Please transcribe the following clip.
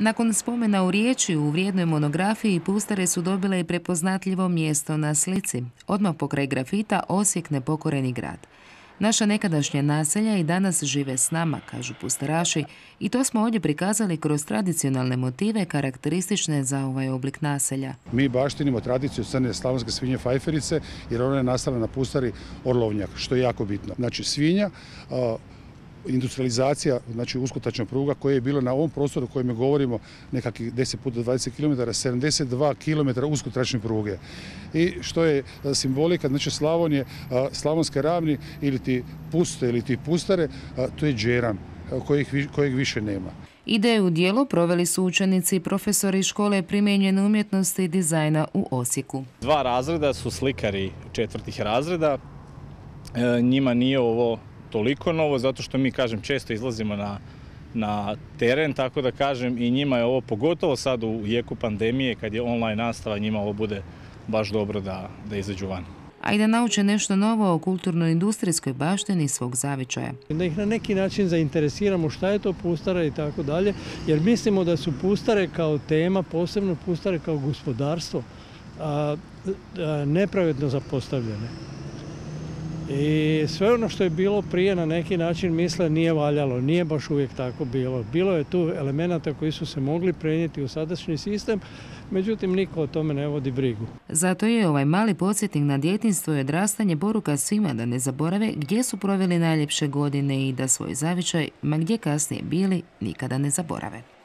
Nakon spomena u riječi u vrijednoj monografiji pustare su dobile i prepoznatljivo mjesto na slici. Odmah pokraj grafita Osijek nepokoreni grad. Naša nekadašnja naselja i danas žive s nama, kažu pustaraši, i to smo ovdje prikazali kroz tradicionalne motive karakteristične za ovaj oblik naselja. Mi baštinimo tradiciju crne slavonske svinje fajferice jer ona je nastala na pustari Orlovnjak, što je jako bitno. Znači svinja, industrializacija, znači uskotačna pruga koja je bila na ovom prostoru o kojem govorimo nekakvih 10 puta 20 km, 72 km uskotračne pruge. I što je simbolika, znači Slavonije, Slavonske ravni ili ti puste ili ti pustare, to je džeran kojeg, kojeg više nema. Ideju u dijelu proveli su učenici i profesori škole primjenjene umjetnosti i dizajna u Osijeku. Dva razreda su slikari četvrtih razreda. E, njima nije ovo toliko novo zato što mi kažem često izlazimo na, na teren tako da kažem i njima je ovo pogotovo sad u jeku pandemije kad je online nastava njima ovo bude baš dobro da, da izađu van. A i da nauče nešto novo o kulturno-industrijskoj baštini svog zavičaja. Da ih na neki način zainteresiramo šta je to pustara i tako dalje, jer mislimo da su pustare kao tema, posebno pustare kao gospodarstvo, a, a, nepravedno zapostavljene. I sve ono što je bilo prije na neki način misle nije valjalo, nije baš uvijek tako bilo. Bilo je tu elemenata koji su se mogli prenijeti u sadašnji sistem, međutim niko o tome ne vodi brigu. Zato je ovaj mali podsjetnik na djetinstvo i odrastanje poruka svima da ne zaborave gdje su proveli najljepše godine i da svoj zavičaj, ma gdje kasnije bili, nikada ne zaborave.